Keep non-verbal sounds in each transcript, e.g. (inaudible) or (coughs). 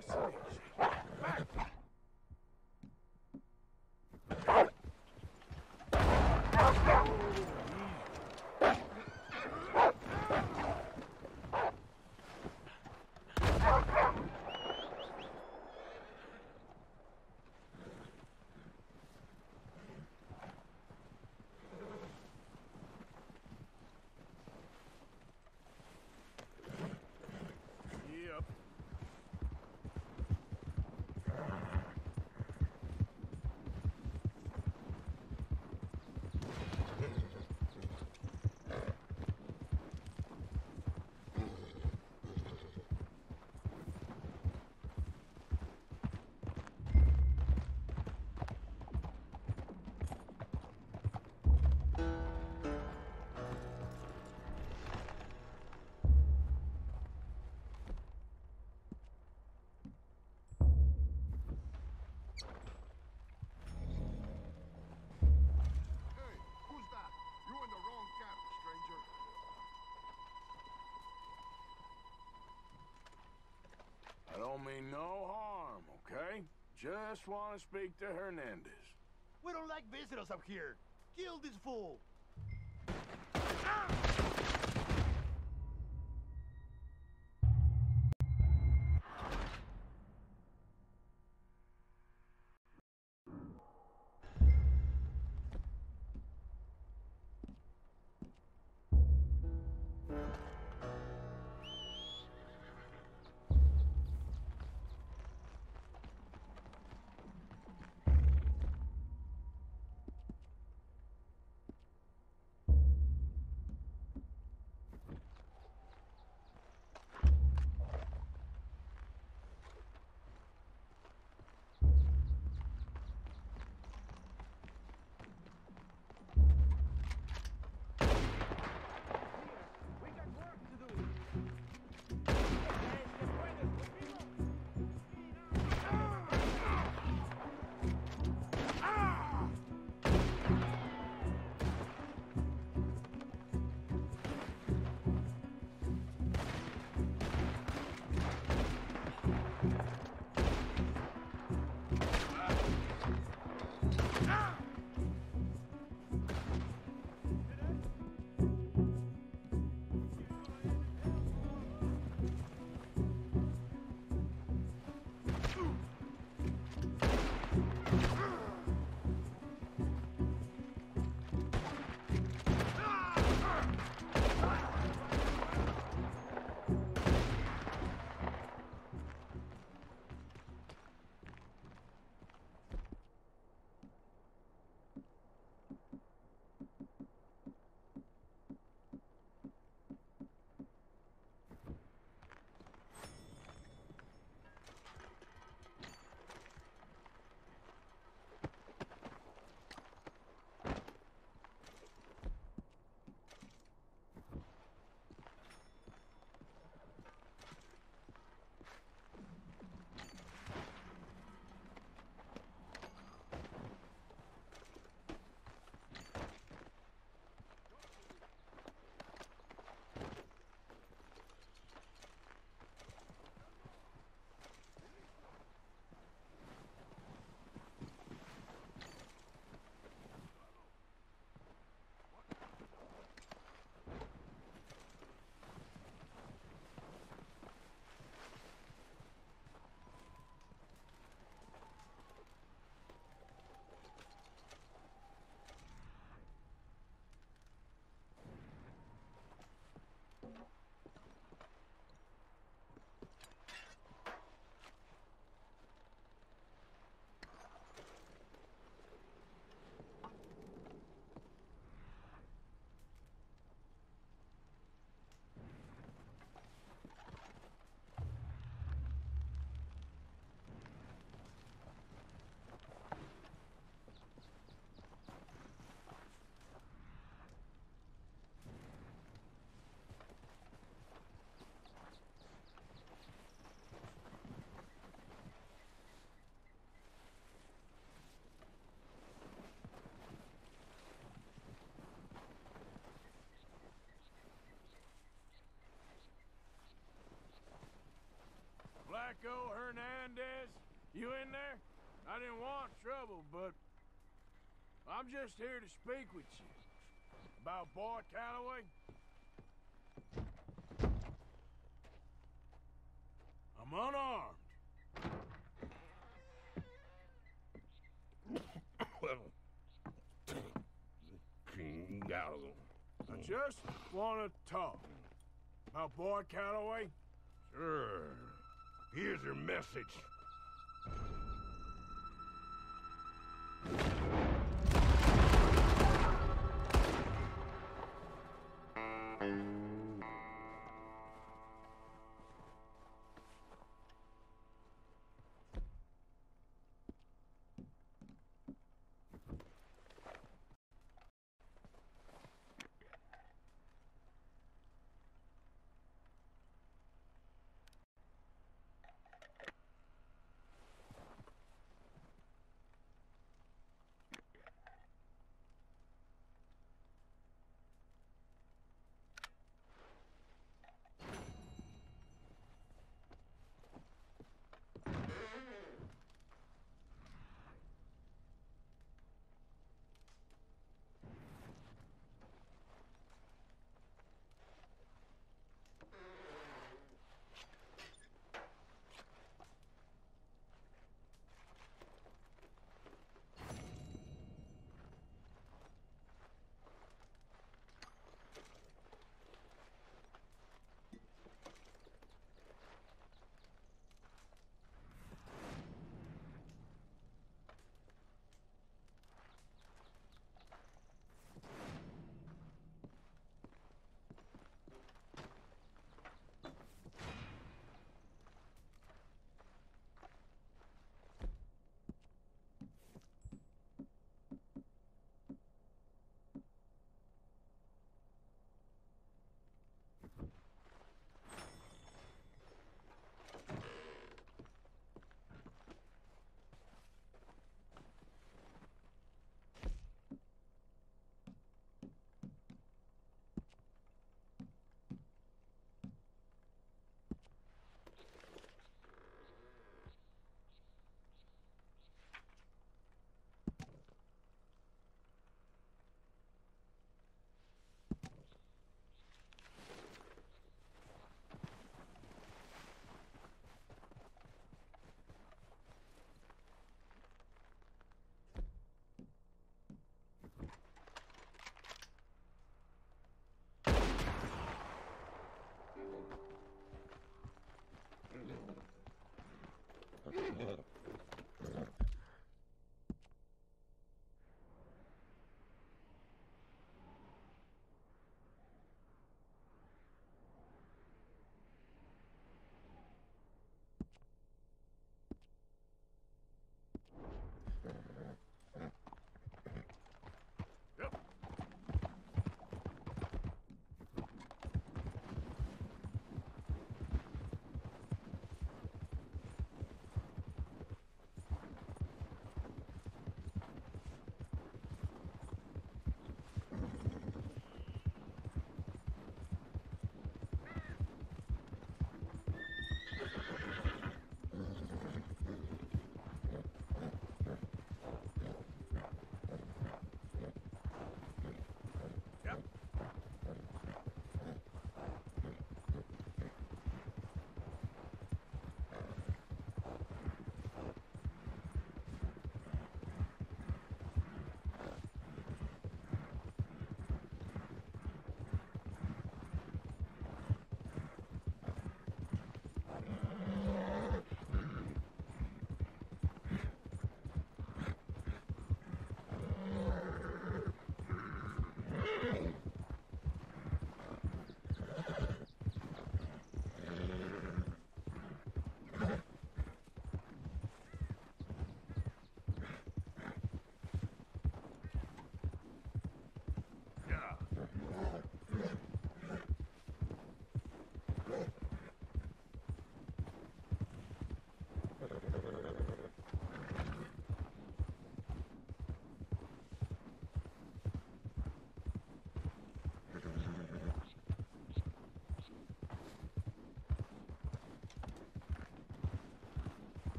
Fascinating. I don't mean no harm, okay? Just want to speak to Hernandez. We don't like visitors up here. Kill this fool. Flaco Hernandez? You in there? I didn't want trouble, but I'm just here to speak with you. About Boyd Calloway? I'm unarmed. well, King Gallo. I just want to talk. About Boyd Calloway? Sure. Here's your message.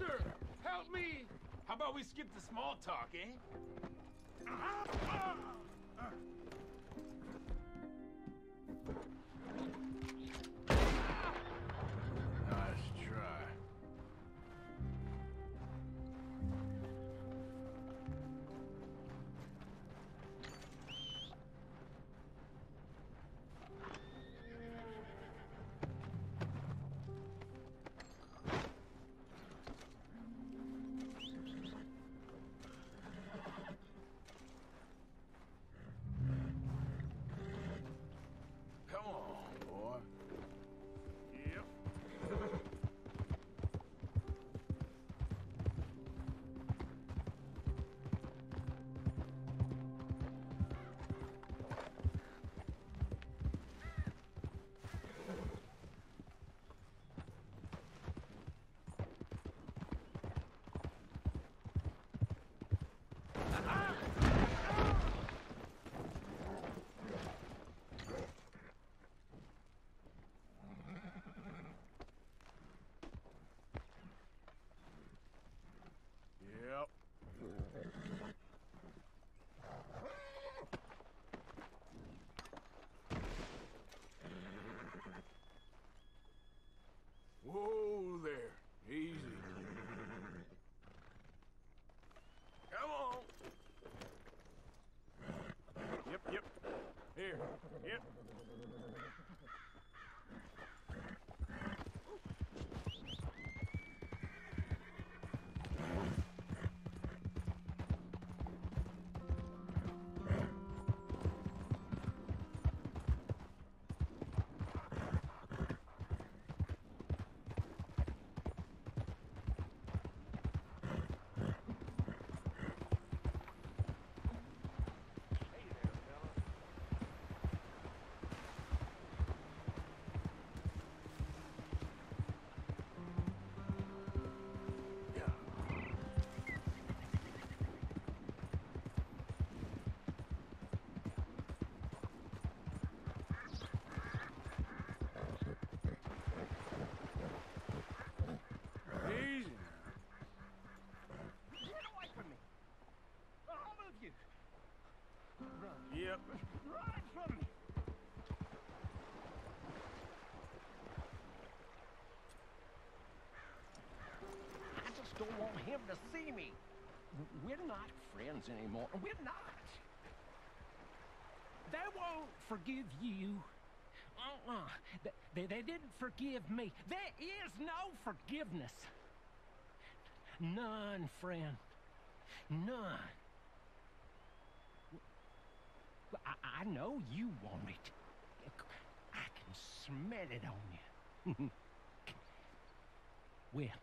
Doctor! Help me! How about we skip the small talk, eh? Yep. From me! I just don't want him to see me. We're not friends anymore. We're not. They won't forgive you. Uh-uh. They, they didn't forgive me. There is no forgiveness. None, friend. None. I, I know you want it. I can smell it on you. (laughs) well,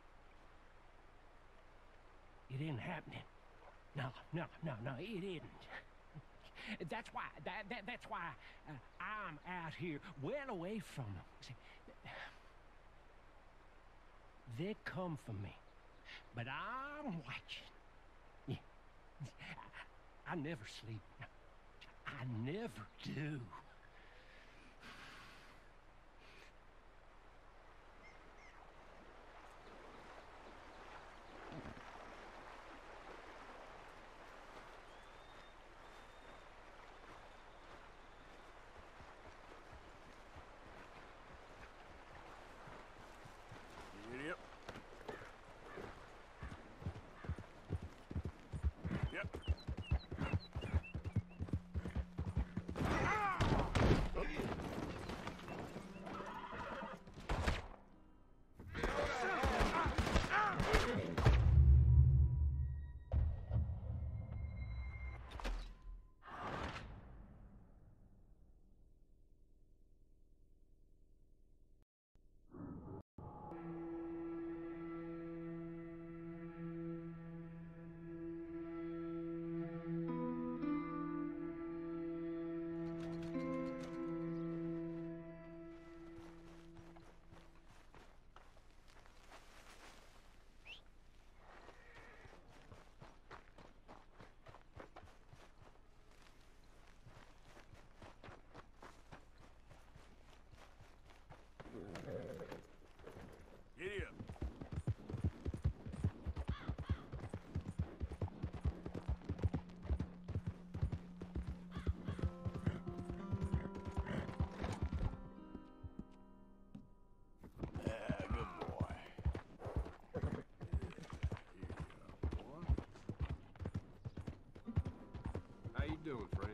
it ain't happening. No, no, no, no, it isn't. (laughs) That's why. That, that that's why uh, I'm out here, well away from them. See, they come for me, but I'm watching. (laughs) Yeah, I never sleep. I never do. doing, friend?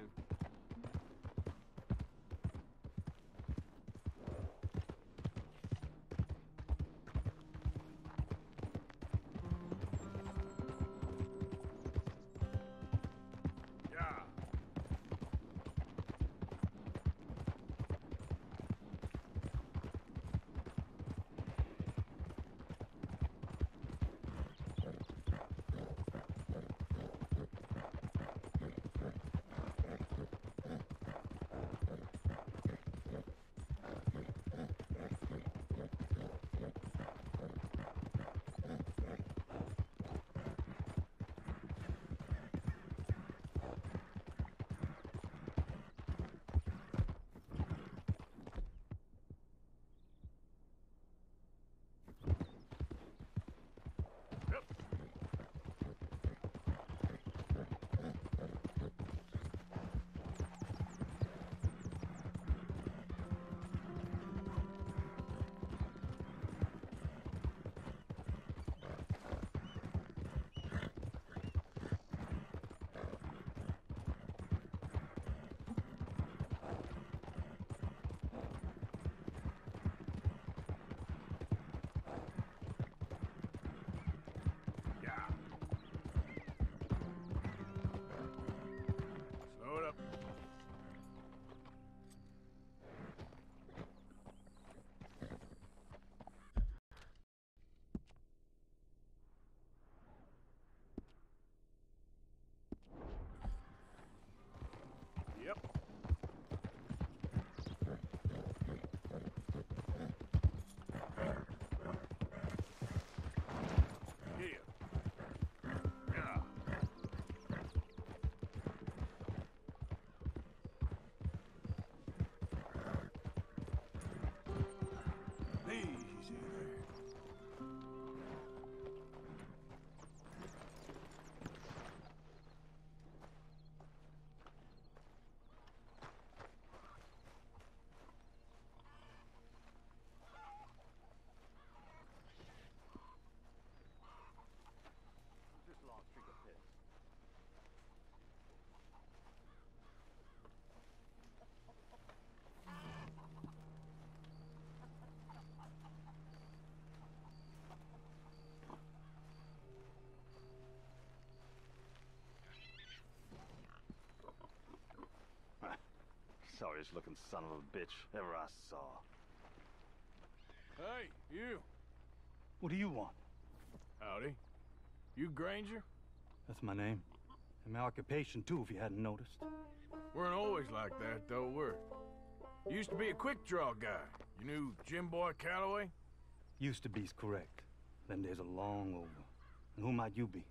Scariest looking son of a bitch ever I saw. Hey, you. What do you want? Howdy. You Granger? That's my name. And my occupation, too, if you hadn't noticed. Weren't always like that, though, were you? Used to be a quick draw guy. You knew Jim Boy Calloway? Used to be's correct. Then there's a long over. And who might you be?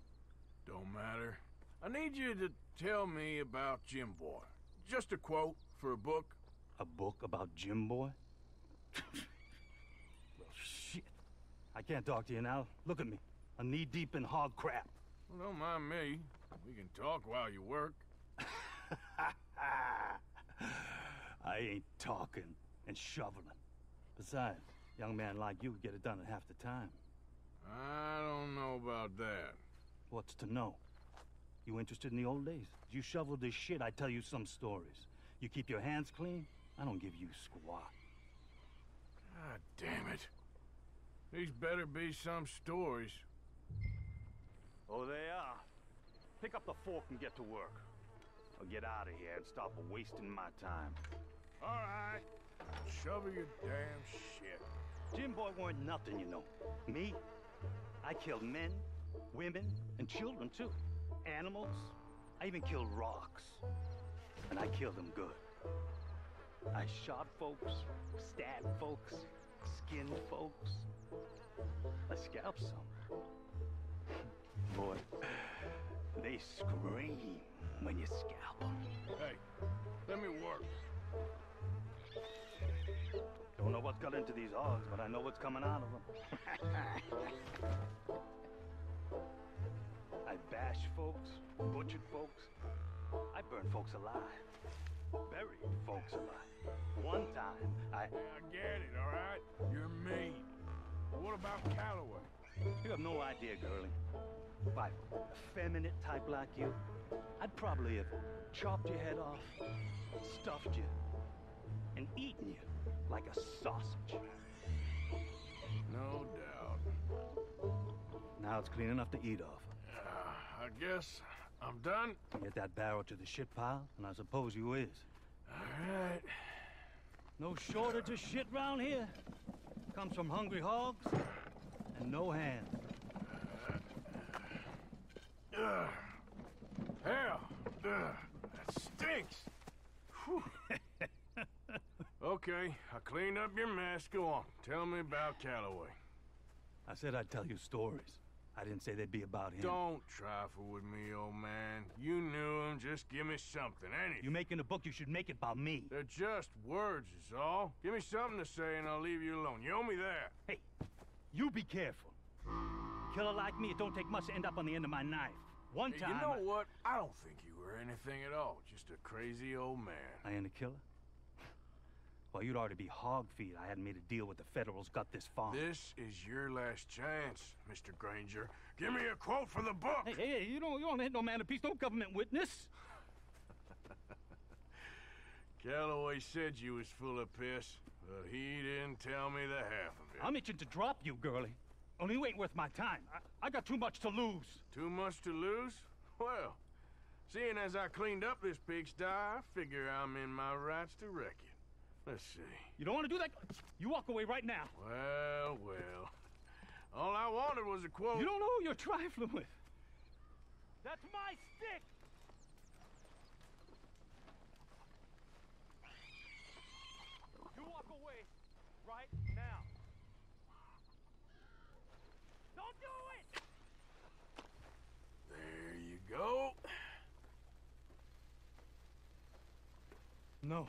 Don't matter. I need you to tell me about Jim Boy. Just a quote for a book. A book about Jim Boy? (laughs) well, shit. I can't talk to you now. Look at me. I'm knee-deep in hog crap. Well, don't mind me. We can talk while you work. (laughs) I ain't talking and shoveling. Besides, young man like you could get it done in half the time. I don't know about that. What's to know? You interested in the old days? You shovel this shit, I tell you some stories. You keep your hands clean, I don't give you squat. God damn it. These better be some stories. Oh, they are. Pick up the fork and get to work. Or get out of here and stop wasting my time. All right. Shovel your damn shit. Jim Boy weren't nothing, you know. Me? I killed men, women, and children, too. Animals. I even killed rocks. And I killed them good. I shot folks, stabbed folks, skinned folks. I scalped some. (laughs) Boy, they scream when you scalp them. Hey, let me work. Don't know what's got into these hogs, but I know what's coming out of them. (laughs) I bash folks, butchered folks. I burn folks alive. Buried folks alive. One time, I... I get it, all right? You're mean. What about Calloway? You have no idea, girlie. By a feminine type like you, I'd probably have chopped your head off, stuffed you, and eaten you like a sausage. No doubt. Now it's clean enough to eat off. Uh, I guess I'm done. Get that barrel to the shit pile, and I suppose you is. All right. No shortage of shit round here. Comes from hungry hogs and no hands. Ugh. Hell, ugh, that stinks. (laughs) Okay, I cleaned up your mess. Go on, tell me about Calloway. I said I'd tell you stories. I didn't say they'd be about him. Don't trifle with me, old man. You knew him. Just give me something, anything. You're making a book, you should make it about me. They're just words, is all. Give me something to say, and I'll leave you alone. You owe me that. Hey, you be careful. Killer like me, it don't take much to end up on the end of my knife. One time. you know I- what? I don't think you were anything at all. Just a crazy old man. I ain't a killer? Well, you'd already be hog feed. I hadn't made a deal with the Federals, got this far. This is your last chance, Mr. Granger. Give me a quote for the book. Hey, hey, hey, you don't, you don't hit no man of peace, no government witness. Calloway said you was full of piss, but he didn't tell me the half of it. I'm itching to drop you, girlie. Only you ain't worth my time. I, I got too much to lose. Too much to lose? Well, seeing as I cleaned up this pigsty, I figure I'm in my rights to wreck it. Let's see. You don't want to do that? You walk away right now. Well, well. All I wanted was a quote. You don't know who you're trifling with. That's my stick! You walk away right now. Don't do it! There you go. No.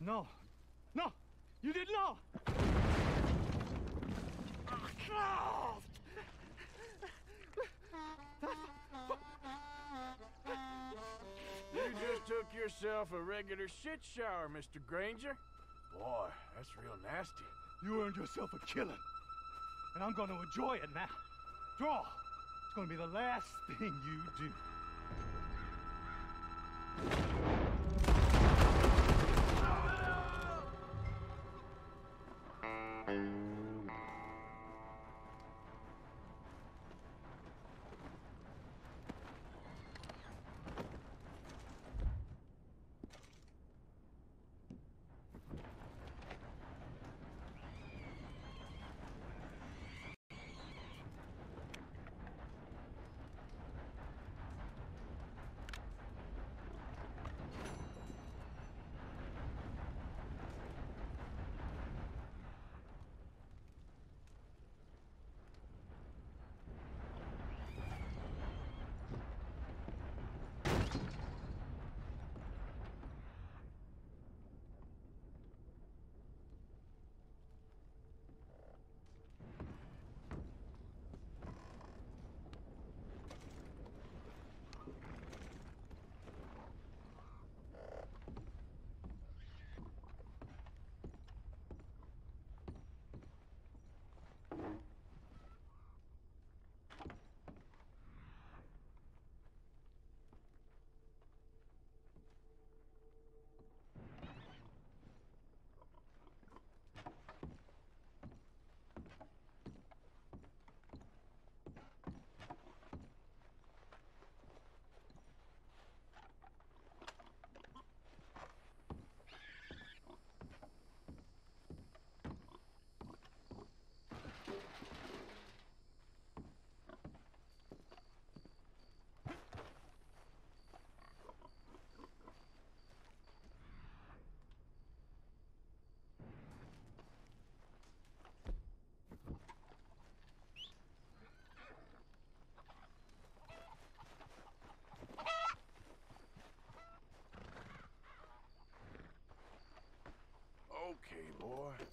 No. No! You didn't know! No! You just took yourself a regular shit shower, Mr. Granger. Boy, that's real nasty. You earned yourself a killing. And I'm going to enjoy it now. Draw. It's going to be the last thing you do. Okay,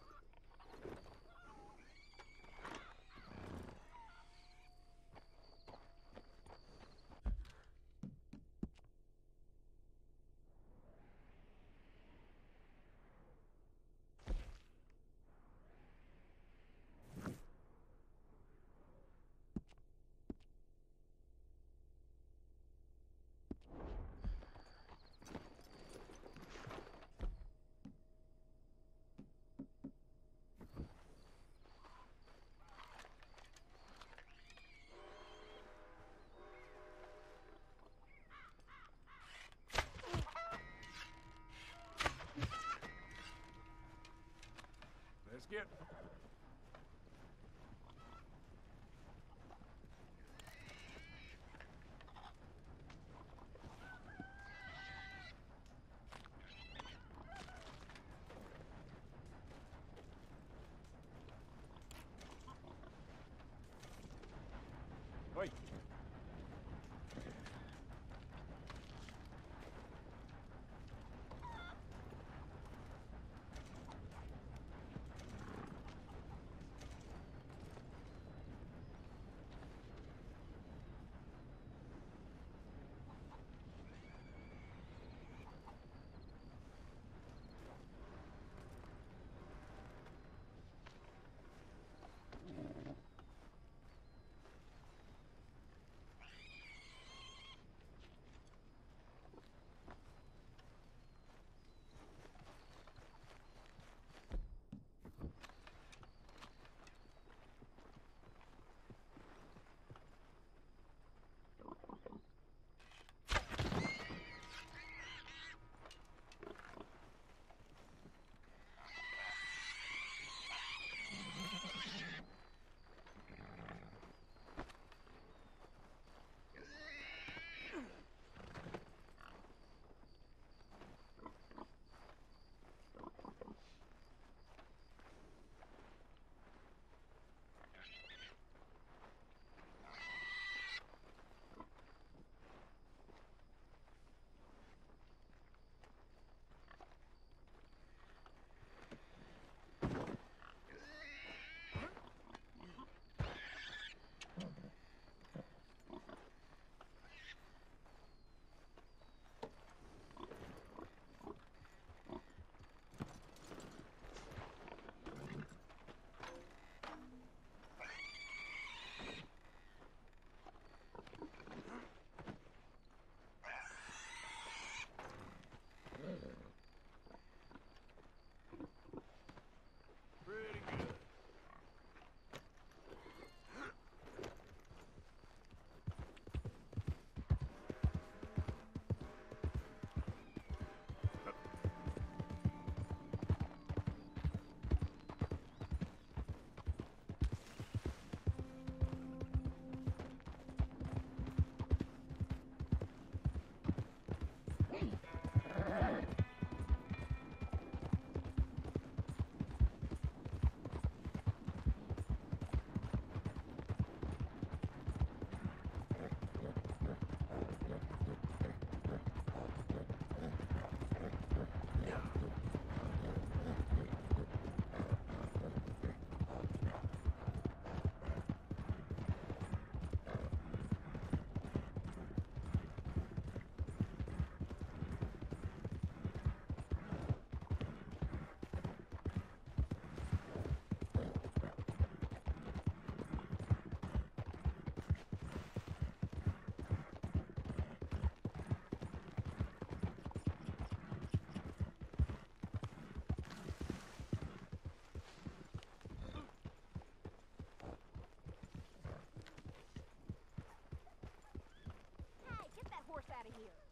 horse out of here.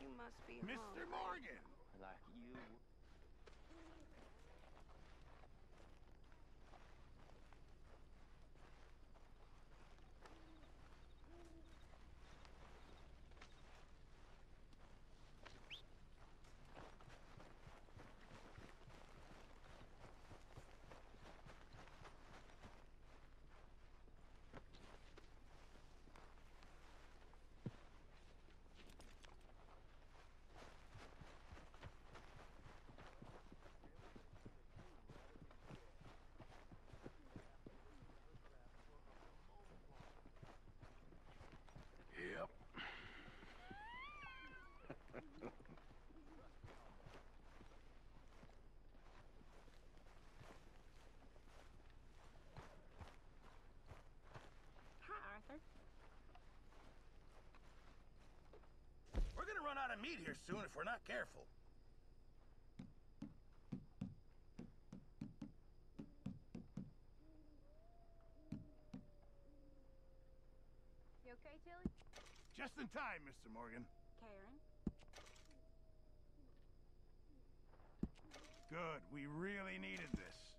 I've met We're gonna run of meat here soon if we're not careful. You okay, Tilly? Just in time, Mr. Morgan. Karen. Good. We really needed this.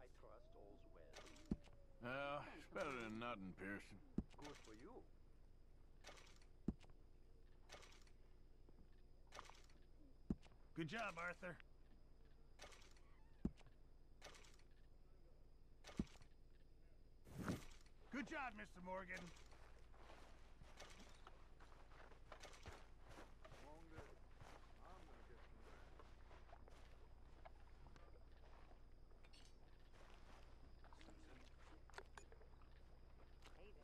I trust all's well. Well, it's better than nothing, Pearson. Good for you. Good job, Arthur. Good job, Mr. Morgan. Hate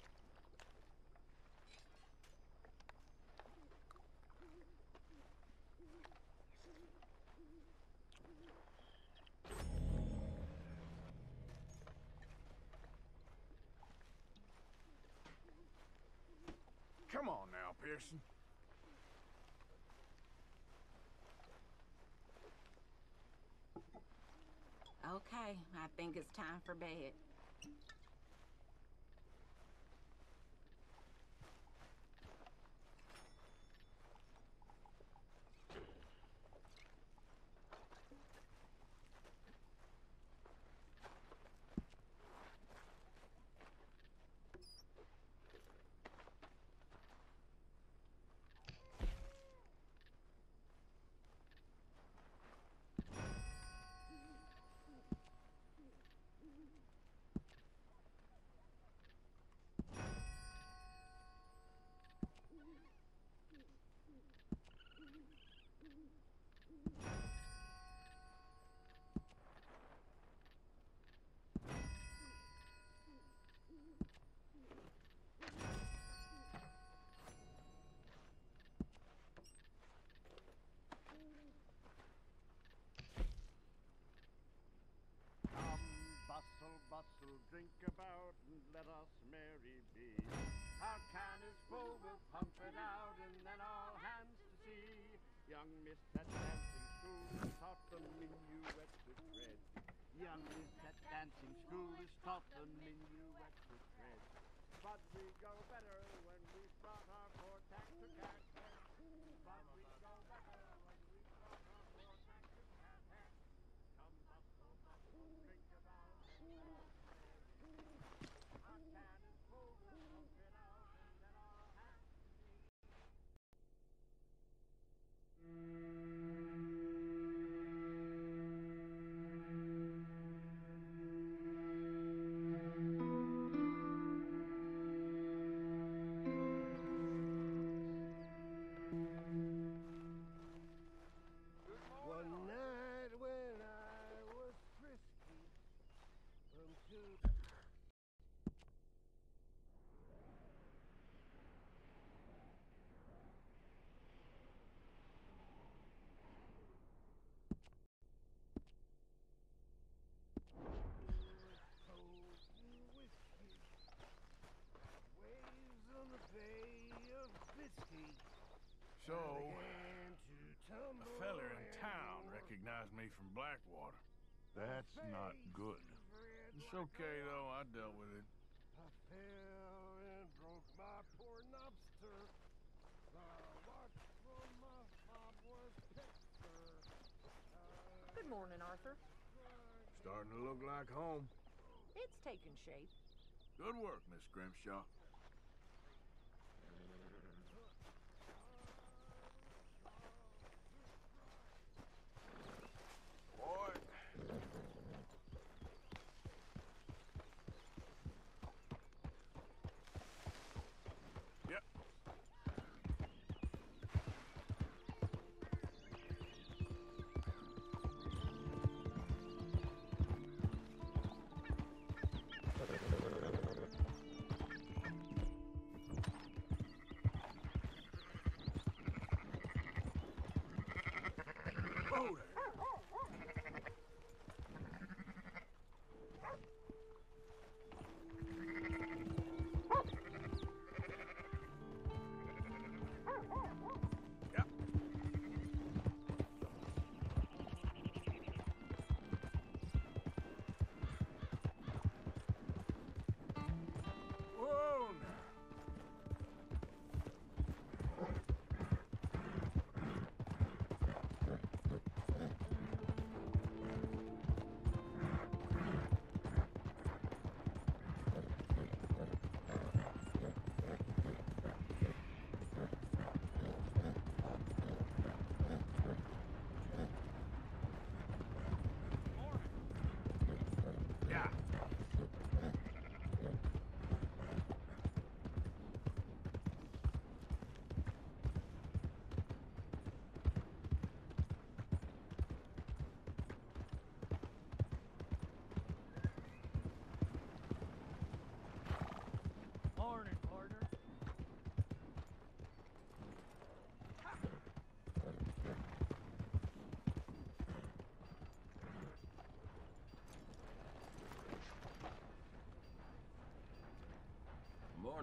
it. Come on now, Pearson. Okay, I think it's time for bed. Come, drink about, and let us merry be. Our can is full, we'll pump it out, and then all hands to sea. Young Miss at dancing school is taught the minuet to tread. Young Miss at dancing school is taught the minuet to tread. But we go better when we've brought our tack to cat recognized me from Blackwater. That's not good. It's okay, though. I dealt with it. I fell and broke my poor lobster. The watch from my fob was Dexter. Good morning, Arthur. Starting to look like home. It's taking shape. Good work, Miss Grimshaw.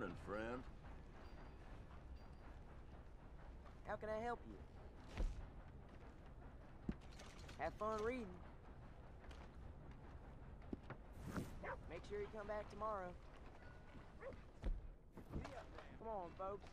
Friend. How can I help you? Have fun reading. Make sure you come back tomorrow. Come on, folks.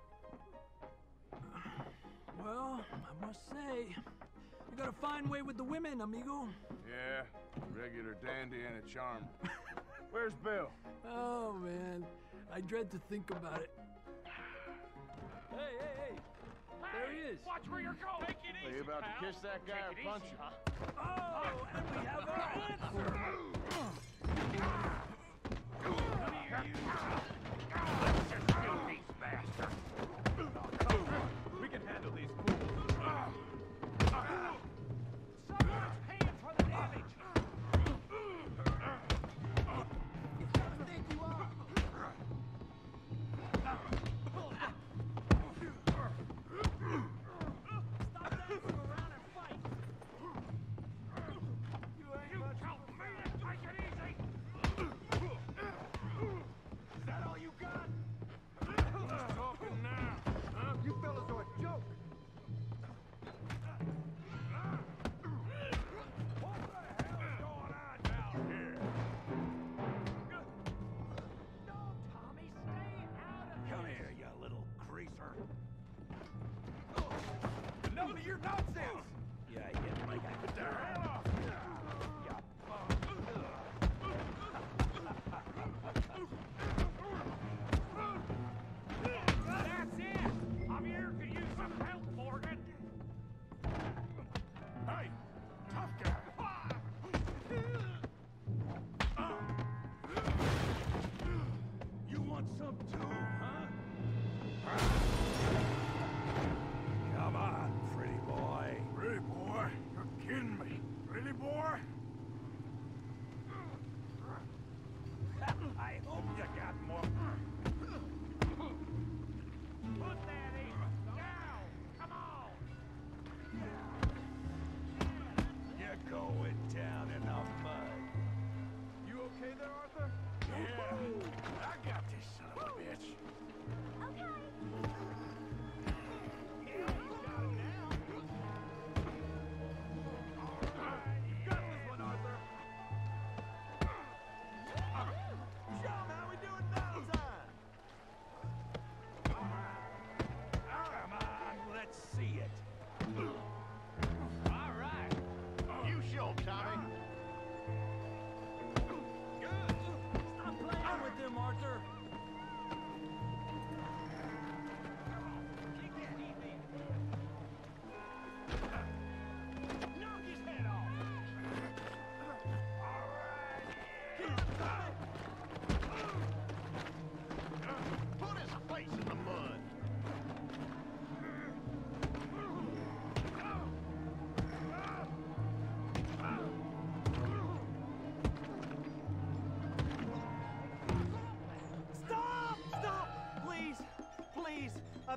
Well, I must say, you got a fine way with the women, amigo. Yeah, regular dandy and a charm. Where's Bill? Oh, man. I dread to think about it. Hey, hey, hey. There he is. Watch where you're going. Take it Are you about to kiss that guy or punch him? Oh, and we have our answer. We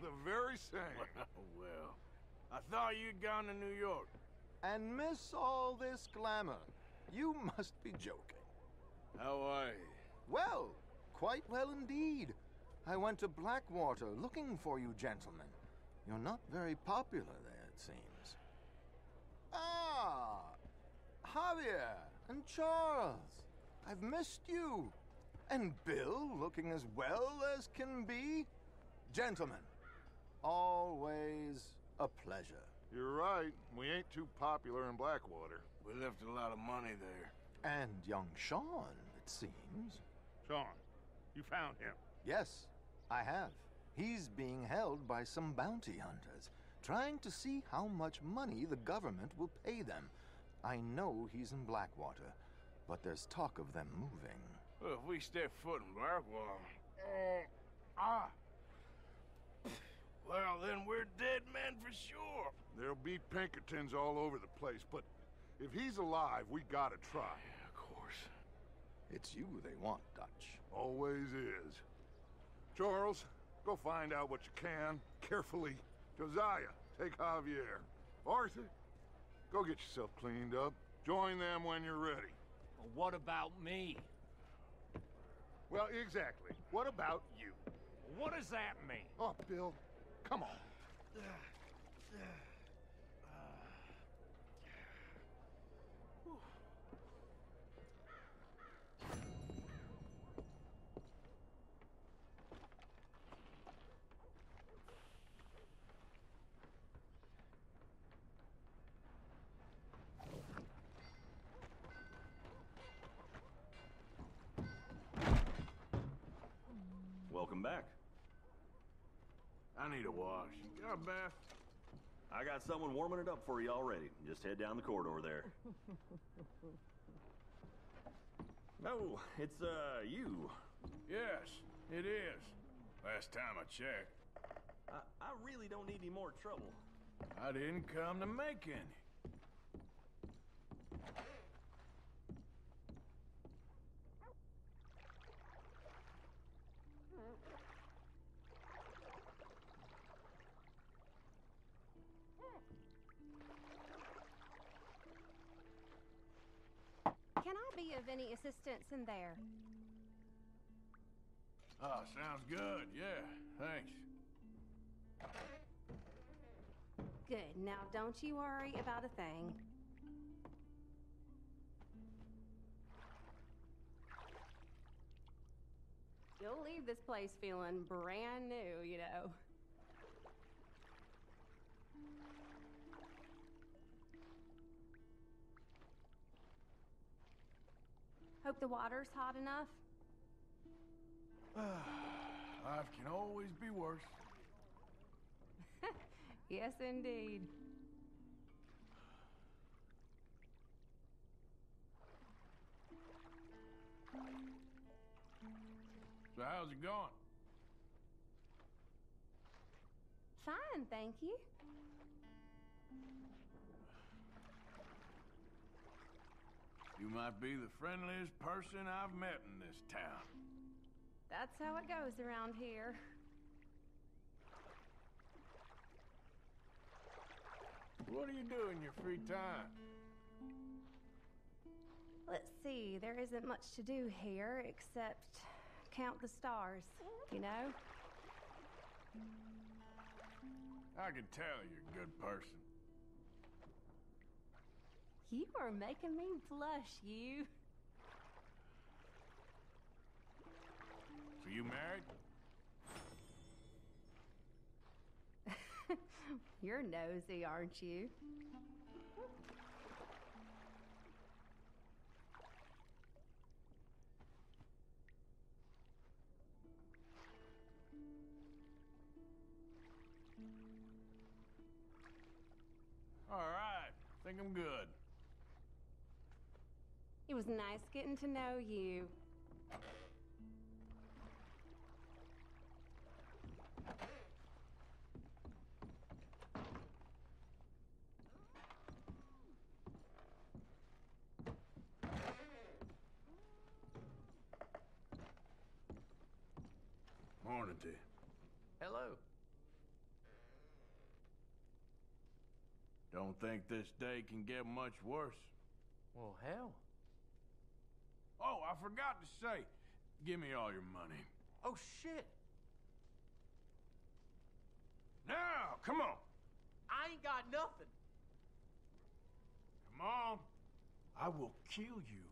(laughs) The very same. (laughs) well, I thought you'd gone to New York. And miss all this glamour. You (laughs) must be joking. How are you? Well, quite well indeed. I went to Blackwater looking for you gentlemen. You're not very popular there, it seems. Ah! Javier and Charles. I've missed you. And Bill looking as well as can be. Gentlemen, always a pleasure. You're right. We ain't too popular in Blackwater. We left a lot of money there. And young Sean, it seems. Sean, you found him. Yes, I have. He's being held by some bounty hunters, trying to see how much money the government will pay them. I know he's in Blackwater, but there's talk of them moving. Well, if we step foot in Blackwater. Uh, ah! Well, then we're dead men for sure. There'll be Pinkertons all over the place, but if he's alive, we gotta try. Yeah, of course. It's you they want, Dutch. Always is. Charles, go find out what you can, carefully. Josiah, take Javier. Arthur, go get yourself cleaned up. Join them when you're ready. Well, what about me? Well, exactly. What about you? What does that mean? Oh, Bill, come on. Welcome back. I need a wash. Got a bath? I got someone warming it up for you already. Just head down the corridor there. No, (laughs) it's, uh, you. Yes, it is. Last time I checked. I, I really don't need any more trouble. I didn't come to make any. Can I be of any assistance in there? Oh, sounds good. Yeah, thanks. Good. Now, don't you worry about a thing. You'll leave this place feeling brand new, you know. Hope the water's hot enough. (sighs) Life can always be worse. (laughs) Yes, indeed. So how's it going? Fine, thank you. You might be the friendliest person I've met in this town. That's how it goes around here. What do you do in your free time? Let's see, there isn't much to do here except count the stars, you know? I can tell you're a good person. You are making me blush, you. So you married? (laughs) You're nosy, aren't you? All right, think I'm good. It was nice getting to know you. Morning dear. Hello. Don't think this day can get much worse. Well, hell. I forgot to say, give me all your money. Oh, shit. Now, come on. I ain't got nothing. Come on. I will kill you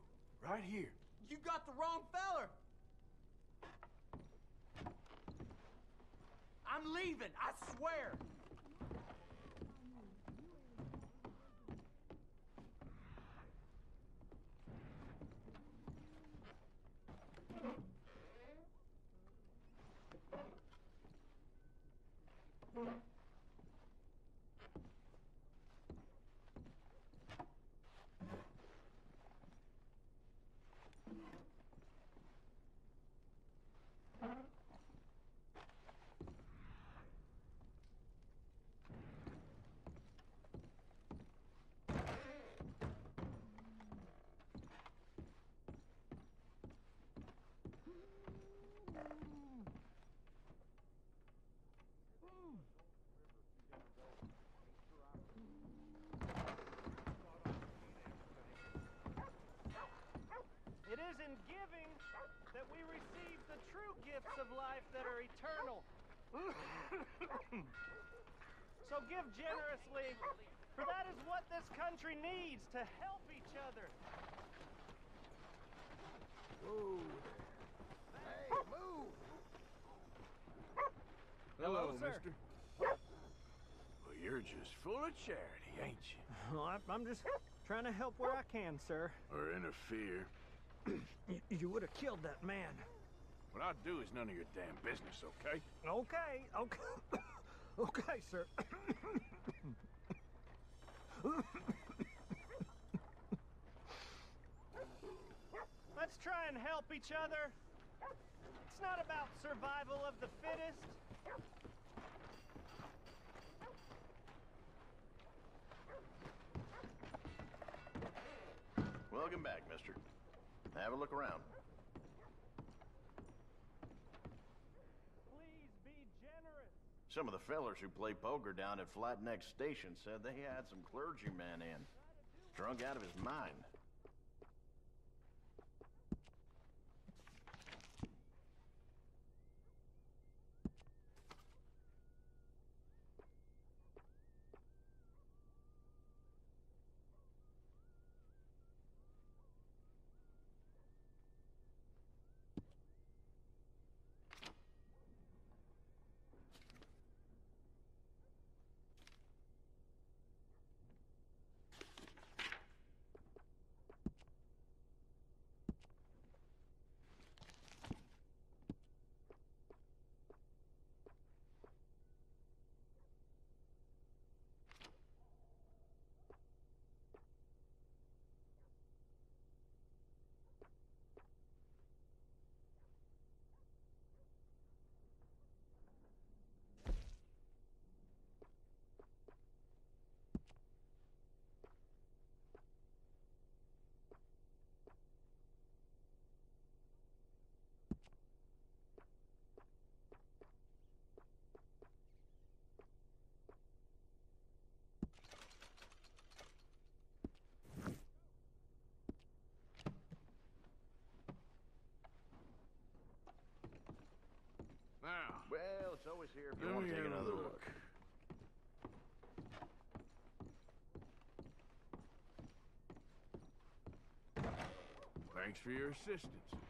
right here. You got the wrong feller. I'm leaving, I swear. It is in giving that we receive the true gifts of life that are eternal. So give generously, for that is what this country needs to help each other. Whoa. Hey, move. Hello, sir. mister. Well, you're just full of charity, ain't you? (laughs) Well, I, I'm just trying to help where I can, sir. Or interfere. (clears throat) You, you would have killed that man. What I do is none of your damn business, okay? Okay, okay. (coughs) okay, sir. Let's try and help each other. It's not about survival of the fittest. Welcome back, mister. Have a look around. Please be generous. Some of the fellers who play poker down at Flat Neck Station said they had some clergyman in. Drunk out of his mind. Now, Well, it's always here if you let want to take another look. look. Thanks for your assistance.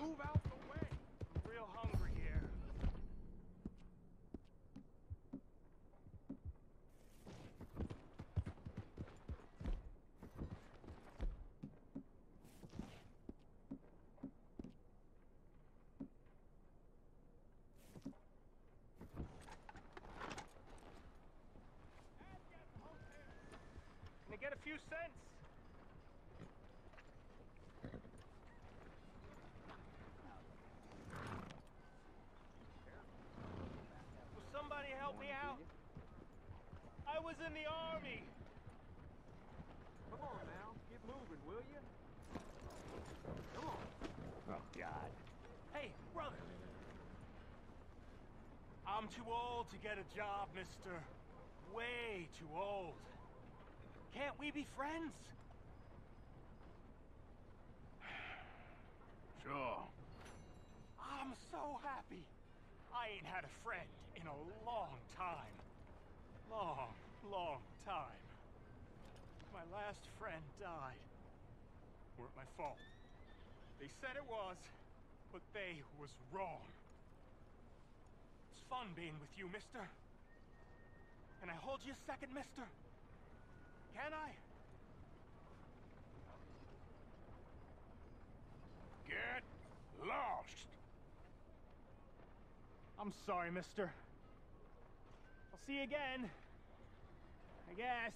Move out the way. I'm real hungry here. Can I get a few cents? Was in the army. Come on now, get moving, will you? Come on. Oh, God. Hey, brother. I'm too old to get a job, mister. Way too old. Can't we be friends? (sighs) Sure. I'm so happy. I ain't had a friend in a long time. Long, long time. My last friend died. Weren't my fault. They said it was, but they was wrong. It's fun being with you, mister. Can I hold you a second, mister? Can I? Get lost. I'm sorry, mister. I'll see you again. I guess.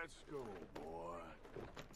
Let's go, boy.